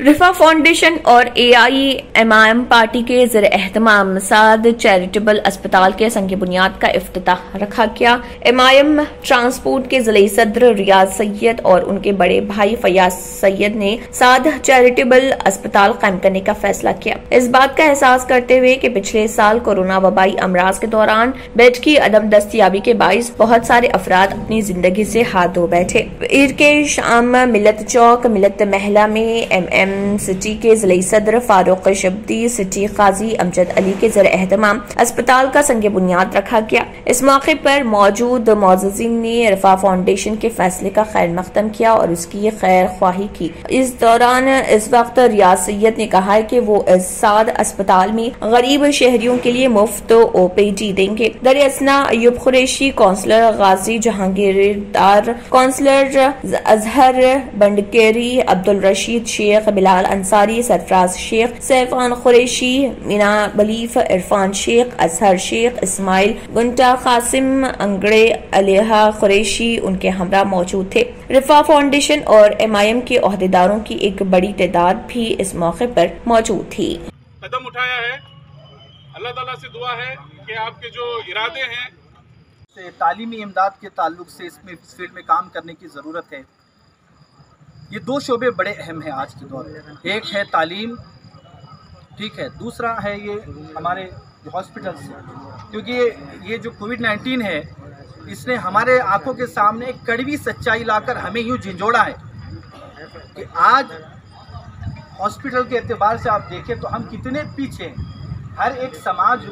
रिफा foundation और A I M I M party के जर अहतमाम साद चैरिटेबल अस्पताल के संग बुनियाद का अफ्ताह रखा गया। एम आई एम ट्रांसपोर्ट के ज़िले सदर रियाज सैयद और उनके बड़े भाई फयाज सैयद ने साद चैरिटेबल अस्पताल कायम करने का फैसला किया। इस बात का एहसास करते हुए कि पिछले साल कोरोना वबाई अमराज के दौरान बेड की अदम दस्तियाबी के बाईस बहुत सारे अफराद अपनी ज़िंदगी से हाथ धो बैठे। ईद के शाम मिलत चौक, मिलत महला में एम एम सिटी के ज़िले सदर फारूक शब्दी सिटी काजी अमजद अली के जर अहतमाम अस्पताल का संग बुनियाद रखा गया। इस मौके पर मौजूद मोजिन ने रफा फाउंडेशन के फैसले का खैर मकदम किया और उसकी खैर ख्वाही की। इस दौरान इस वक्त रियाज सैयद ने कहा है कि वो इस अस्पताल में गरीब शहरियों के लिए मुफ़्त ओ पी डी देंगे। दरियासना अयूब खुरेशी कौंसलर गाजी जहांगीरदार, कौंसलर अजहर बंडकेरी अब्दुल रशीद शेख बिलाल अंसारी सरफराज शेख सैफान खुरेशी मीना बलीफ इरफान शेख अजहर शेख इस्माइल गुंटा कासिम अंगड़े अलेहा खुरेशी उनके हमरा मौजूद थे। रिफा फाउंडेशन और एम आई एम के अहदेदारों की एक बड़ी तादाद भी इस मौके पर मौजूद थी। कदम उठाया है। अल्लाह ताला से दुआ है कि आपके जो इरादे हैं से तालीमी इमदाद के ताल्लुक से इसमें इस फ़ील्ड में काम करने की ज़रूरत है। ये दो शोबे बड़े अहम हैं आज के दौर में। एक है तालीम, ठीक है। दूसरा है ये हमारे हॉस्पिटल्स क्योंकि ये ये जो कोविड नाइन्टीन है, इसने हमारे आँखों के सामने एक कड़वी सच्चाई लाकर हमें यूँ झिझोड़ा है कि आज हॉस्पिटल के अतबार से आप देखें तो हम कितने पीछे हैं। हर एक समाज,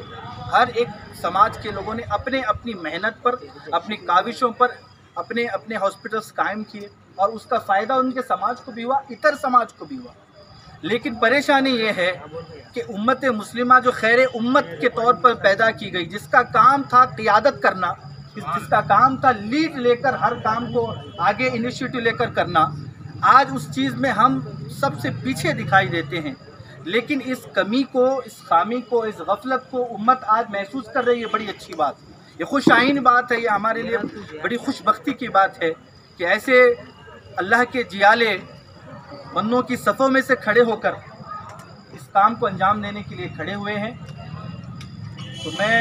हर एक समाज के लोगों ने अपने अपनी मेहनत पर, अपनी काविशों पर अपने अपने हॉस्पिटल्स कायम किए। और उसका फ़ायदा उनके समाज को भी हुआ, इतर समाज को भी हुआ। लेकिन परेशानी ये है कि उम्मत मुस्लिमा जो खैर उम्मत के तौर पर पैदा की गई, जिसका काम था क़ियादत करना, जिसका काम था लीड लेकर हर काम को आगे इनिशिएटिव लेकर करना, आज उस चीज़ में हम सबसे पीछे दिखाई देते हैं। लेकिन इस कमी को, इस खामी को, इस गफलत को उम्मत आज महसूस कर रही है, बड़ी अच्छी बात। ये खुश आइन बात है, ये हमारे लिए बड़ी खुशबख्ती की बात है कि ऐसे अल्लाह के जियाले बंदों की सफ़ों में से खड़े होकर इस काम को अंजाम देने के लिए खड़े हुए हैं। तो मैं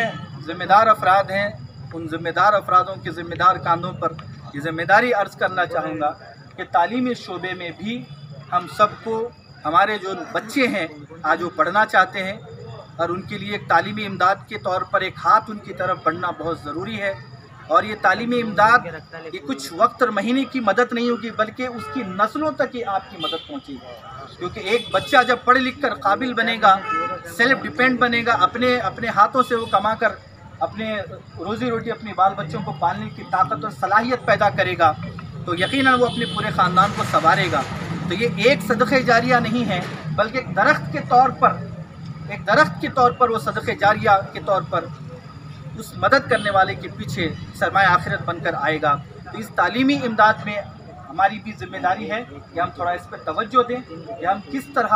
ज़िम्मेदार अफराद हैं। उन ज़िम्मेदार अफरादों के ज़िम्मेदार कांधों पर ये ज़िम्मेदारी अर्ज़ करना चाहूँगा कि तालीमी शोबे में भी हम सबको, हमारे जो बच्चे हैं, आज वो पढ़ना चाहते हैं और उनके लिए एक तालीमी इमदाद के तौर पर एक हाथ उनकी तरफ़ बढ़ना बहुत ज़रूरी है। और ये तालीमी इमदाद ये कुछ वक्त और महीने की मदद नहीं होगी बल्कि उसकी नस्लों तक ही आपकी मदद पहुँचेगी क्योंकि एक बच्चा जब पढ़ लिख कर काबिल बनेगा सेल्फ डिपेंड बनेगा अपने अपने हाथों से वो कमा कर अपने रोज़ी रोटी अपने बाल बच्चों को पालने की ताकत और सलाहियत पैदा करेगा तो यकीन वो अपने पूरे ख़ानदान को संवारेगा। तो ये एक सदक़ जारिया नहीं है बल्कि एक दरख्त के तौर पर एक दरख्त के तौर पर वो सदक़ जारिया के तौर पर उस मदद करने वाले के पीछे सरमाया आखिरत बनकर आएगा। तो इस तालीमी इमदाद में हमारी भी ज़िम्मेदारी है कि हम थोड़ा इस पर तवज्जो दें कि हम किस तरह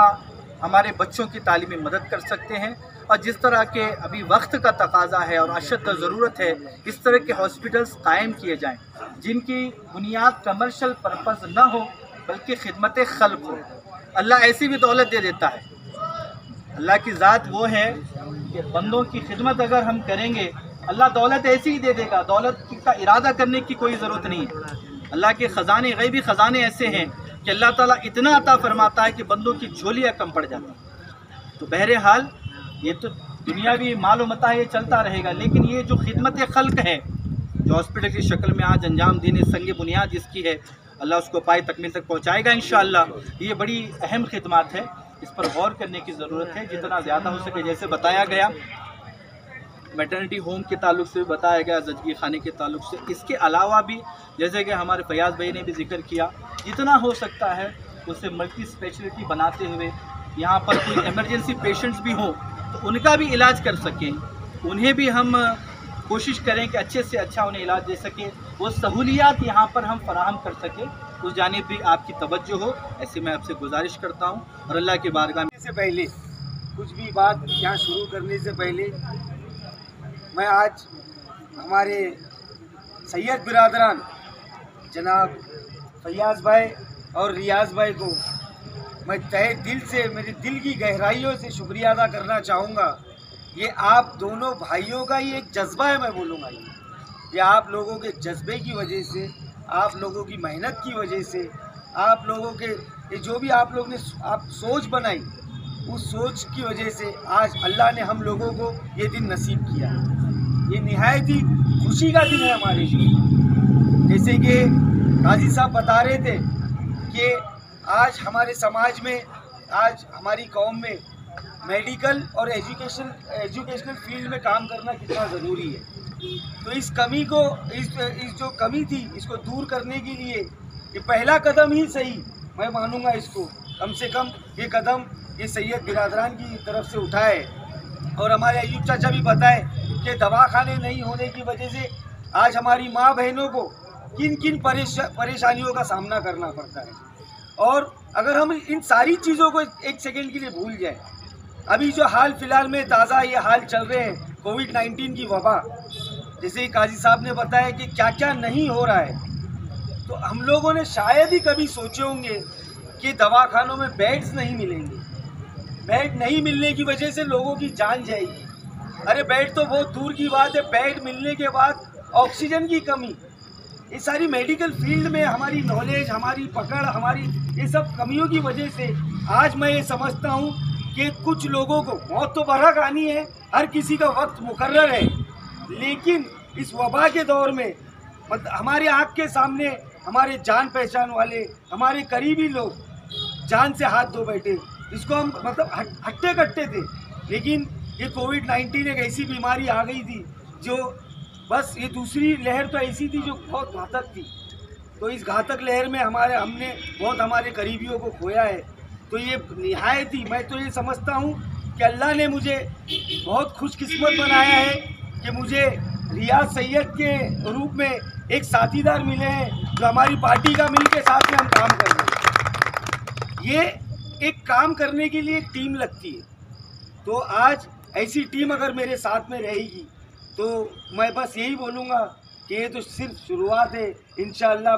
हमारे बच्चों की तालीमी मदद कर सकते हैं और जिस तरह के अभी वक्त का तकाजा है और अशद ज़रूरत है, इस तरह के हॉस्पिटल्स कायम किए जाएँ, जिनकी बुनियाद कमर्शल पर्पज़ न हो, बल्कि खिदमत खल्क हो। अल्लाह ऐसी भी दौलत दे देता है। अल्लाह की ज़ात वो है कि बंदों की खिदमत अगर हम करेंगे अल्लाह दौलत ऐसी ही दे देगा, दौलत का इरादा करने की कोई ज़रूरत नहीं है। अल्लाह के ख़जाने, गैबी ख़जाने ऐसे हैं कि अल्लाह ताला इतना अता फरमाता है कि बंदों की झोलियाँ कम पड़ जाती हैं। तो बहरहाल, ये तो दुनिया भी मालो मता ये चलता रहेगा। लेकिन ये जो खिदमत खल्क है, जो हॉस्पिटल की शक्ल में आज अंजाम देने संग बुनियाद जिसकी है, अल्लाह उसको पाए तकमील तक पहुँचाएगा इन ये बड़ी अहम खिदमत है, इस पर गौर करने की ज़रूरत है, जितना ज़्यादा हो सके, जैसे बताया गया। मेटर्निटी होम के ताल्लुक से भी बताया गया, जजगी खाने के ताल्लुक से। इसके अलावा भी, जैसे कि हमारे फयाज भाई ने भी ज़िक्र किया, जितना हो सकता है, उसे मल्टी स्पेशलिटी बनाते हुए, यहाँ पर कोई एमरजेंसी पेशेंट्स भी हों तो उनका भी इलाज कर सकें। उन्हें भी हम कोशिश करें कि अच्छे से अच्छा उन्हें इलाज दे सकें। वो सहूलियात यहाँ पर हम फराहम कर सकें। उस जानब भी आपकी तवज्जो हो, ऐसे मैं आपसे गुजारिश करता हूँ। और अल्लाह के बारगाह से पहले, कुछ भी बात यहाँ शुरू करने से पहले मैं आज हमारे सैयद बिरादरान जनाब फैयाज भाई और रियाज भाई को मैं तय दिल से, मेरे दिल की गहराइयों से शुक्रिया अदा करना चाहूँगा। ये आप दोनों भाइयों का ही एक जज्बा है, मैं बोलूँगा ये। ये आप लोगों के जज्बे की वजह से, आप लोगों की मेहनत की वजह से, आप लोगों के, ये जो भी आप लोग ने आप सोच बनाई उस सोच की वजह से आज अल्लाह ने हम लोगों को ये दिन नसीब किया। ये नहायत ही खुशी का दिन है हमारे लिए। जैसे कि गाजी साहब बता रहे थे कि आज हमारे समाज में, आज हमारी कौम में मेडिकल और एजुकेशन, एजुकेशनल फ़ील्ड में काम करना कितना ज़रूरी है। तो इस कमी को, इस इस जो कमी थी, इसको दूर करने के लिए ये पहला कदम ही सही, मैं मानूँगा इसको। कम से कम ये कदम ये सैयद बिरादरान की तरफ़ से उठाए। और हमारे अयूब चाचा भी बताए कि दवाखाने नहीं होने की वजह से आज हमारी माँ बहनों को किन किन परेशा, परेशानियों का सामना करना पड़ता है। और अगर हम इन सारी चीज़ों को एक सेकेंड के लिए भूल जाए, अभी जो हाल फ़िलहाल में ताज़ा ये हाल चल रहे हैं कोविड नाइन्टीन की वबा, जैसे काजी साहब ने बताया कि क्या क्या नहीं हो रहा है तो हम लोगों ने शायद ही कभी सोचे होंगे कि दवाखानों में बेड्स नहीं मिलेंगे। बेड नहीं मिलने की वजह से लोगों की जान जाएगी। अरे बेड तो बहुत दूर की बात है बेड मिलने के बाद ऑक्सीजन की कमी। ये सारी मेडिकल फ़ील्ड में हमारी नॉलेज, हमारी पकड़, हमारी ये सब कमियों की वजह से आज मैं ये समझता हूँ कि कुछ लोगों को मौत तो बरक आनी है, हर किसी का वक्त मुकर्र है। लेकिन इस वबा के दौर में मतलब हमारे आँख के सामने हमारे जान पहचान वाले, हमारे करीबी लोग जान से हाथ धो बैठे। इसको हम मतलब हट्टे कट्टे थे। लेकिन ये कोविड नाइन्टीन एक ऐसी बीमारी आ गई थी जो बस ये दूसरी लहर तो ऐसी थी जो बहुत घातक थी। तो इस घातक लहर में हमारे हमने बहुत हमारे करीबियों को खोया है। तो ये नहायत ही मैं तो ये समझता हूँ कि अल्लाह ने मुझे बहुत खुशकिस्मत बनाया है कि मुझे रियाज सैयद के रूप में एक साथीदार मिले हैं जो हमारी पार्टी का मिल के साथ में हम काम कर रहे हैं। ये एक काम करने के लिए एक टीम लगती है। तो आज ऐसी टीम अगर मेरे साथ में रहेगी तो मैं बस यही बोलूँगा कि ये तो सिर्फ़ शुरुआत है। इन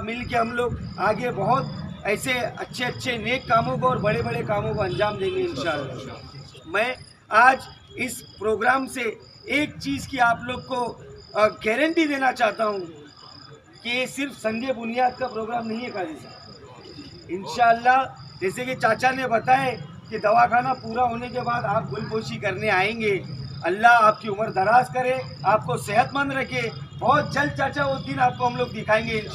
मिल के हम लोग आगे बहुत ऐसे अच्छे अच्छे नेक कामों को और बड़े बड़े कामों को अंजाम देंगे इन मैं आज इस प्रोग्राम से एक चीज़ की आप लोग को गारंटी देना चाहता हूँ कि ये सिर्फ़ संगे बुनियाद का प्रोग्राम नहीं है, काजी साहब। इनशाला जैसे कि चाचा ने बताया कि दवाखाना पूरा होने के बाद आप गुलपोशी करने आएँगे। अल्लाह आपकी उम्र दराज करे आपको सेहतमंद रखे। बहुत जल्द चाचा उस दिन आपको हम लोग दिखाएँगे इन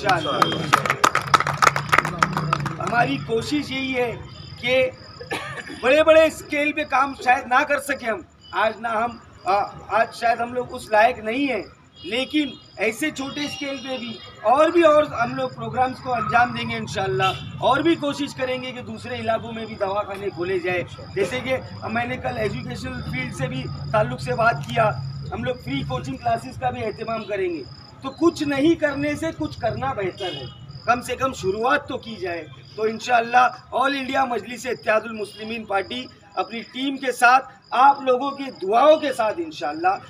हमारी कोशिश यही है कि बड़े बड़े स्केल पे काम शायद ना कर सके हम। आज ना हम आ, आज शायद हम लोग उस लायक नहीं है। लेकिन ऐसे छोटे स्केल पे भी और भी और हम लोग प्रोग्राम्स को अंजाम देंगे इन और भी कोशिश करेंगे कि दूसरे इलाकों में भी दवाखाने खोले जाए। जैसे कि मैंने कल एजुकेशनल फ़ील्ड से भी ताल्लुक से बात किया। हम लोग फ्री कोचिंग क्लासेस का भी अहतमाम करेंगे। तो कुछ नहीं करने से कुछ करना बेहतर है। कम से कम शुरुआत तो की जाए। तो इन all India Majlis Muslimeen party अपनी टीम के साथ आप लोगों की दुआओं के साथ इन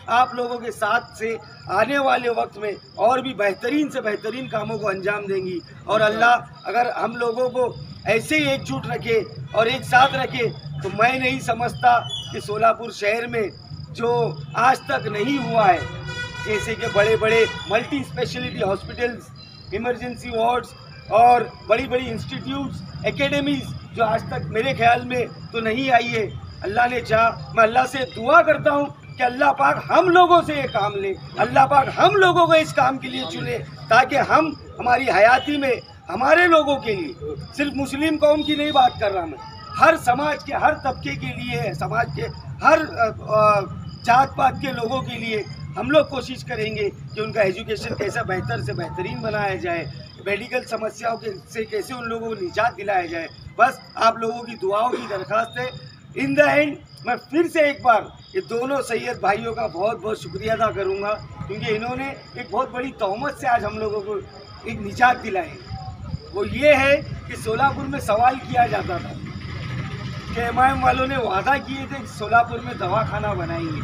आप लोगों के साथ से आने वाले वक्त में और भी बेहतरीन से बेहतरीन कामों को अंजाम देंगी। और अल्लाह, अगर हम लोगों को ऐसे ही एकजुट रखे और एक साथ रखे तो मैं नहीं समझता कि सोलापुर शहर में जो आज तक नहीं हुआ है, जैसे कि बड़े बड़े multi speciality hospitals emergency wards और बड़ी बड़ी इंस्टीट्यूट्स एकेडमीज़ जो आज तक मेरे ख्याल में तो नहीं आई है अल्लाह ने चाह, मैं अल्लाह से दुआ करता हूँ कि अल्लाह पाक हम लोगों से ये काम ले। अल्लाह पाक हम लोगों को इस काम के लिए चुने, ताकि हम हमारी हयाती में, हमारे लोगों के लिए, सिर्फ़ मुस्लिम कौम की नहीं बात कर रहा मैं, हर समाज के, हर तबके के लिए समाज के, हर जात पात के लोगों के लिए हम लोग कोशिश करेंगे कि उनका एजुकेशन कैसा बेहतर से बेहतरीन बनाया जाए, मेडिकल समस्याओं के, से कैसे उन लोगों को निजात दिलाया जाए। बस आप लोगों की दुआओं की दरख्वास्त है इन द एंड मैं फिर से एक बार ये दोनों सैयद भाइयों का बहुत बहुत शुक्रिया अदा करूँगा, क्योंकि इन्होंने एक बहुत बड़ी तहमत से आज हम लोगों को एक निजात दिलाई वो ये है कि सोलापुर में सवाल किया जाता था। कि एमआईएम वालों ने वादा किए थे कि सोलापुर में दवाखाना बनाएँगे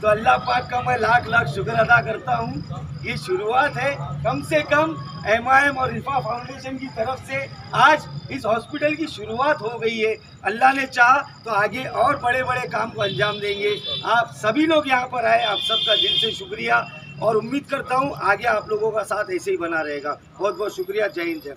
तो अल्लाह पाक का मैं लाख लाख शुक्र अदा करता हूँ। ये शुरुआत है कम से कम एमआईएम और रिफा फाउंडेशन की तरफ़ से आज इस हॉस्पिटल की शुरुआत हो गई है। अल्लाह ने चाहा तो आगे और बड़े बड़े काम को अंजाम देंगे। आप सभी लोग यहाँ पर आए, आप सबका दिल से शुक्रिया और उम्मीद करता हूँ आगे आप लोगों का साथ ऐसे ही बना रहेगा। बहुत बहुत शुक्रिया। जय हिंद, जय।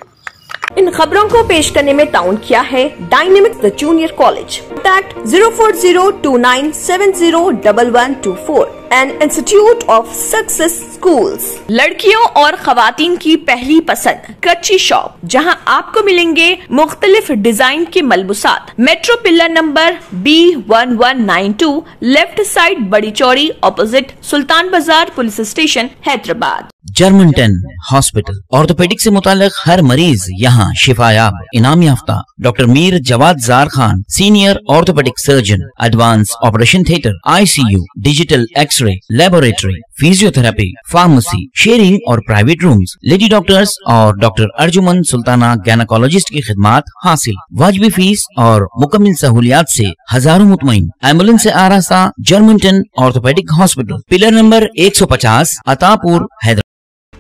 इन खबरों को पेश करने में ताउन किया है dynamic the junior college contact zero four zero two nine seven zero double one two four and institute of success schools लड़कियों और खवातीन की पहली पसंद कच्ची शॉप जहाँ आपको मिलेंगे मुख्तलिफ़ डिज़ाइन के मलबूसात। Metro pillar number B one one nine two left side Badi Chowdi opposite Sultan Bazaar police station Hyderabad. Germanton hospital orthopaedic से मुतालिक हर मरीज़ यहाँ शिफायाब इनाम याफ्ता। Doctor Mir Jawad Jar Khan senior orthopaedic surgeon advance operation theatre ICU digital x ray laboratory physiotherapy pharmacy sharing और private rooms lady doctors और डॉक्टर अर्जुमन सुल्ताना गैनाकोलॉजिस्ट की खिदमत हासिल। वाजबी फ़ीस और मुकम्मल सहूलियात से हज़ारों मुतमिन एंबुलेंस से था Germinton orthopaedic hospital pillar number 150 Attapur, Hyderabad.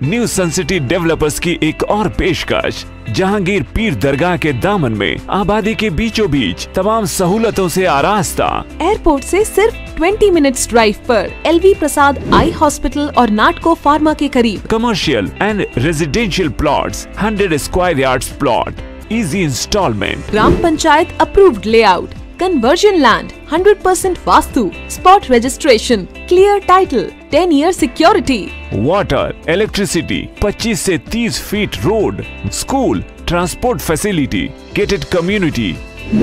New sun city developers की एक और पेशकश जहांगीर पीर दरगाह के दामन में आबादी के बीचों बीच तमाम सहूलतों से आरास्ता। एयरपोर्ट से सिर्फ़ 20 मिनट्स ड्राइव पर एलवी प्रसाद आई हॉस्पिटल और नाटको फार्मा के करीब। Commercial and residential plots 100 square yards plot easy instalment. Gram panchayat approved layout. Conversion land 100% vastu spot registration clear title 10 year security water electricity 25 से 30 feet road school transport facility gated community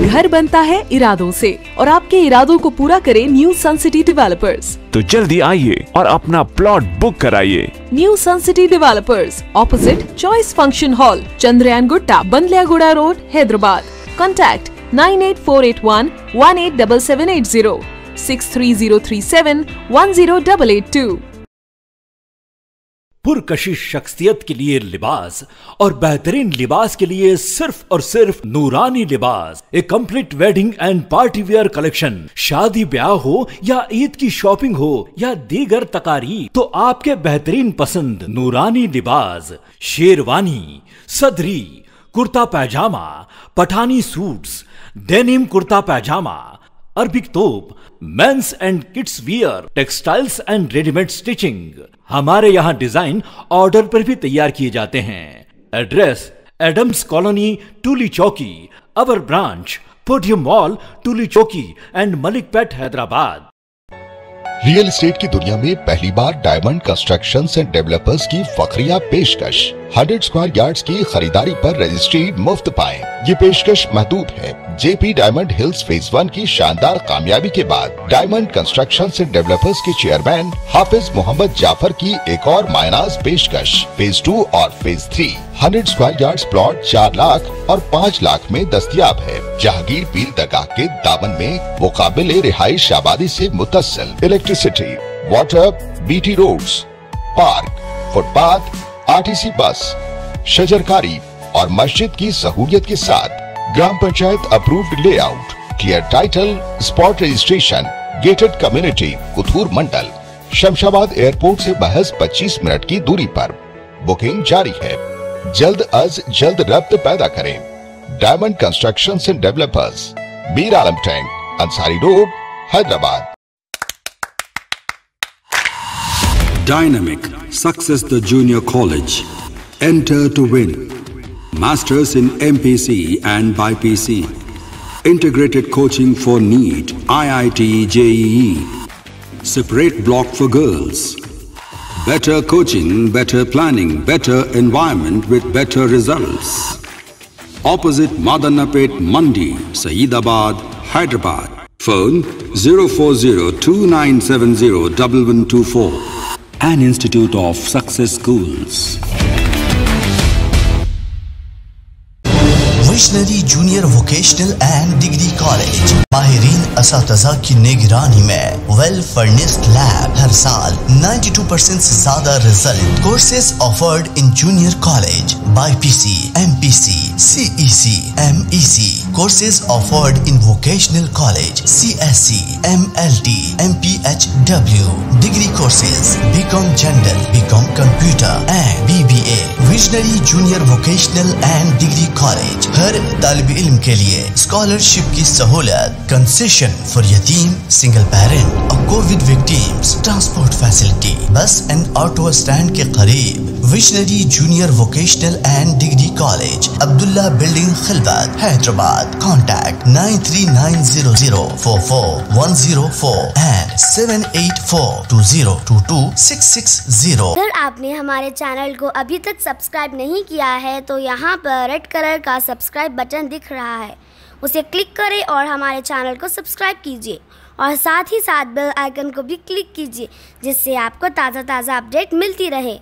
घर बनता है इरादों से और आपके इरादों को पूरा करे न्यू सन सिटी डेवलपर्स तो जल्दी आइए और अपना प्लॉट बुक कराइए। New sun city developers opposite choice function hall Chandrayan Gutta Bandlaguda road Hyderabad. Contact nine eight four eight one one eight double seven eight zero six three zero three seven one zero double eight two पुरकशिश शख्सियत के लिए लिबास और बेहतरीन लिबास के लिए सिर्फ़ और सिर्फ़ Noorani Libas a complete wedding and party wear collection शादी ब्याह हो या ईद की शॉपिंग हो या दीगर तकारी तो आपके बेहतरीन पसंद Noorani Libas sherwani sadri kurta pyjama Pathani suits denim kurta pyjama Arabic thobe men's and kids wear textiles and readymade stitching हमारे यहाँ डिज़ाइन ऑर्डर पर भी तैयार किए जाते हैं। Address Adams colony Toli Chowki our branch podium mall Toli Chowki and Malakpet Hyderabad real estate की दुनिया में पहली बार डायमंड कंस्ट्रक्शन एंड डेवलपर्स की फखरिया पेशकश। 100 स्क्वायर यार्ड्स की खरीदारी पर रजिस्ट्री मुफ़्त पाएँ। ये पेशकश महदूद है। JP diamond hills phase one की शानदार कामयाबी के बाद डायमंड कंस्ट्रक्शन एंड डेवलपर्स के चेयरमैन हाफिज मोहम्मद जाफ़र की एक और मायनाज पेशकश फ़ेज़ टू और phase three hundred square yard plot चार लाख और पाँच लाख में दस्तियाब है। जहांगीर पीर दरगाह के दामन में मुकाबले रिहाइश आबादी से मुतसल electricity water BT roads park footpath RTC bus शजरकारी और मस्जिद की सहूलियत के साथ ग्राम panchayat approved layout clear title spot registration gated community Kothur mandal Shamshabad airport से बहस 25 मिनट की दूरी पर बुकिंग जारी है जल्द अज जल्द रब्त पैदा करें diamond construction and developers Mir Alam tank, Ansari road, Hyderabad Dynamic Success the Junior College. Enter to win. Masters in MPC and BIPC. Integrated coaching for NEET, IIT, JEE. Separate block for girls. Better coaching, better planning, better environment with better results. Opposite Madanapet Mandi, Saeedabad, Hyderabad. Phone 04029701124. An Institute of Success Schools. Visionary junior vocational and degree college माहरीन इस की निगरानी में well furnished lab हर साल 92 percent ऐसी ज़्यादा result courses offered in junior college BiPC MPC CEC C courses offered in vocational college C S C M L T M P H W degree courses B com general B com computer and B B A visionary junior vocational and degree college हर तालब इलम के लिए scholarship की सहूलत concession for यतीम single parent और covid victim transport facility bus and auto stand के करीब। Visionary junior vocational and degree college Abdullah building Khilwat Hyderabad contact nine three nine zero zero four four one zero four and seven eight four two zero two two six six zero अगर आपने हमारे channel को अभी तक subscribe नहीं किया है तो यहाँ पर रेड कलर का सब्सक्राइब बटन दिख रहा है। उसे क्लिक करें और हमारे चैनल को सब्सक्राइब कीजिए। और साथ ही साथ बेल आइकन को भी क्लिक कीजिए, जिससे आपको ताज़ा ताज़ा अपडेट मिलती रहे।